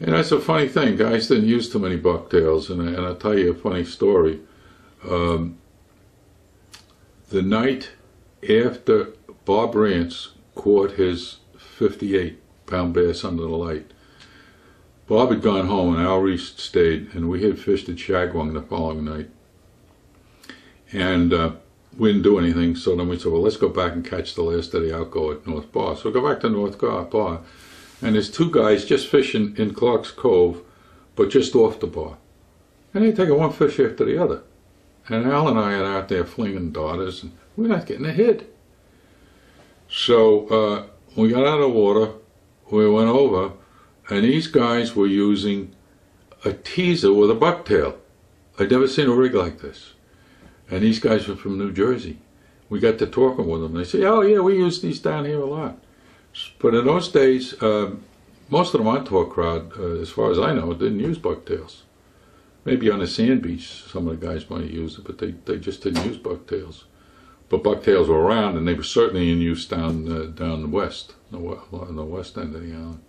And that's a funny thing. Guys didn't use too many bucktails, and, and I'll tell you a funny story. Um, the night after Bob Rance caught his 58 pound bass under the light, Bob had gone home and Al Reese stayed, and we had fished at Shagwong the following night. And uh, we didn't do anything, so then we said, well, let's go back and catch the last of the outgo at North Bar. So we go back to North Bar, and there's two guys just fishing in Clark's Cove, but just off the bar. And they're taking one fish after the other. And Al and I are out there flinging darters, and we're not getting a hit. So uh, we got out of water, we went over, and these guys were using a teaser with a bucktail. I'd never seen a rig like this. And these guys were from New Jersey. We got to talking with them. They say, oh yeah, we use these down here a lot. But in those days, um, most of the Montauk crowd, uh, as far as I know, didn't use bucktails. Maybe on the sand beach, some of the guys might use it, but they, they just didn't use bucktails. But bucktails were around, and they were certainly in use down uh, down the west, on the west end of the island.